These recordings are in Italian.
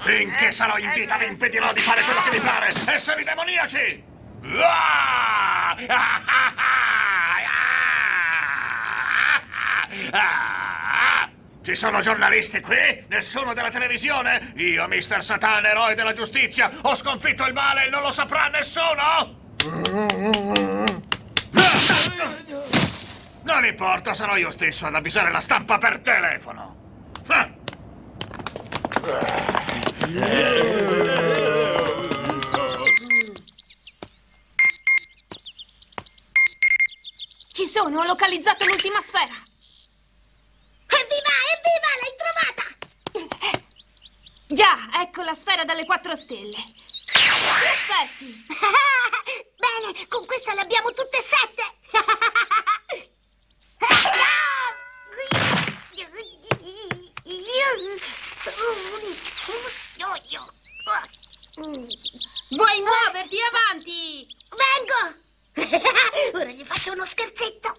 Finché sarò in vita vi impedirò di fare quello che mi pare! Esseri demoniaci! Ci sono giornalisti qui? Nessuno della televisione? Io, Mister Satan, eroe della giustizia, ho sconfitto il male e non lo saprà nessuno? Non importa, sarò io stesso ad avvisare la stampa per telefono. Ci sono, ho localizzato l'ultima sfera. Evviva, evviva, l'hai trovata! Già, ecco la sfera dalle quattro stelle. Ti aspetti? Bene, con questa le abbiamo tutte Vuoi muoverti avanti? Vengo! Ora gli faccio uno scherzetto.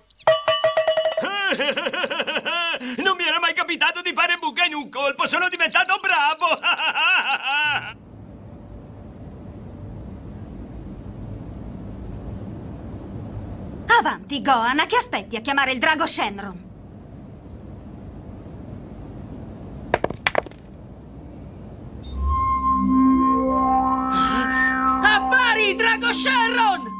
Non mi era mai capitato di fare buca in un colpo, sono diventato bravo! Avanti, Gohan, a che aspetti a chiamare il drago Shenron? Sharon!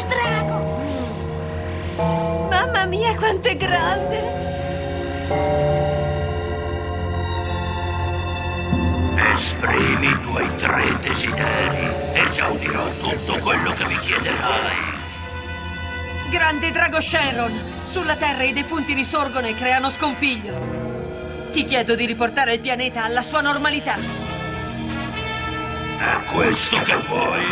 Il drago! Mamma mia, quanto è grande! Esprimi i tuoi tre desideri. Esaudirò tutto quello che mi chiederai. Grande drago Sharon! Sulla Terra i defunti risorgono e creano scompiglio. Ti chiedo di riportare il pianeta alla sua normalità. È questo che vuoi?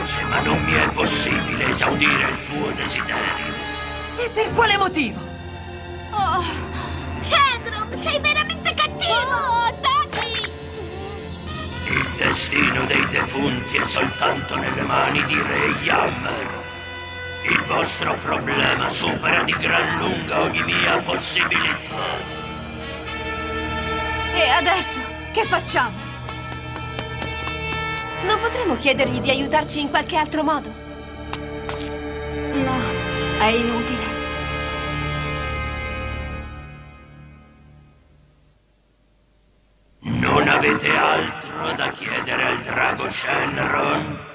Dispiace, ma non mi è possibile esaudire il tuo desiderio. E per quale motivo? Oh, Shandron, sei veramente cattivo! oh, Taki! Il destino dei defunti è soltanto nelle mani di Re Yammer. Il vostro problema supera di gran lunga ogni mia possibilità. E adesso, che facciamo? Non potremmo chiedergli di aiutarci in qualche altro modo? No, è inutile. Non avete altro da chiedere al drago Shenron?